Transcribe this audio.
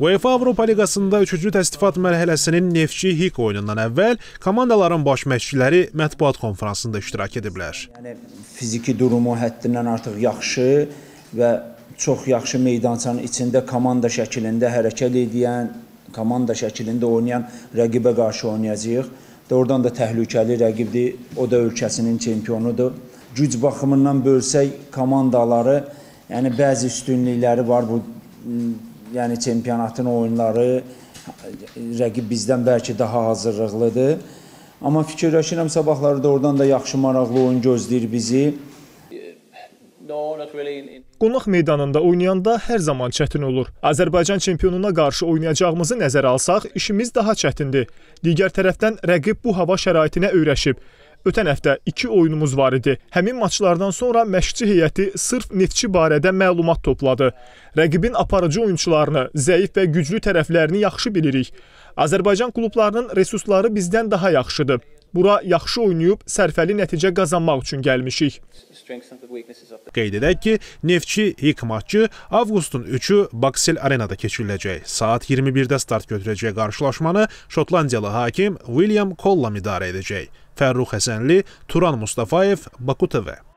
UEFA Avropa Liqasında 3-cü təsnifat mərhələsinin Neftçi Hik oyunundan əvvəl komandaların baş məşqçiləri mətbuat konfransında iştirak ediblər. Yəni fiziki durumu həddindən artıq yaxşı və çox yaxşı meydançanın içində komanda şəklində hərəkət edən, komanda şəklində oynayan rəqibə qarşı oynayacağıq. Doğrudan da təhlükəli rəqibdir. O da ölkəsinin çempionudur. Güc baxımından bölsək komandaları, yəni bəzi üstünlükləri var bu yəni çempionatın oyunları rəqib bizdən bəlkə daha hazırlıqlıdır. Amma fikirləşirəm sabahları doğrudan da yaxşı maraqlı oyun gözləyir bizi. Qonaq meydanında oynayanda hər zaman çətin olur. Azərbaycan çempionuna qarşı oynayacağımızı nəzərə alsaq, işimiz daha çətindir. Digər tərəfdən rəqib bu hava şəraitinə öyrəşib. Ötən həftə 2 oyunumuz var idi. Həmin maçlardan sonra məşqçi heyəti sırf Neftçi barədə məlumat topladı. Rəqibin aparıcı oyunçularını, zəif və güclü tərəflərini yaxşı bilirik. Azərbaycan klublarının resursları bizdən daha yaxşıdır. Bura yaxşı oynayıb sərfəli nəticə qazanmaq üçün gəlmişik. Qeyd edək ki, Neftçi ilk matçı avqustun 3-ü Baksel Arenada keçiriləcək. Saat 21-də start götürəcək qarşılaşmanı Şotlandiyalı hakim William Collam idarə edəcək. Fərrux Həsənli, Turan Mustafayev, Baku TV.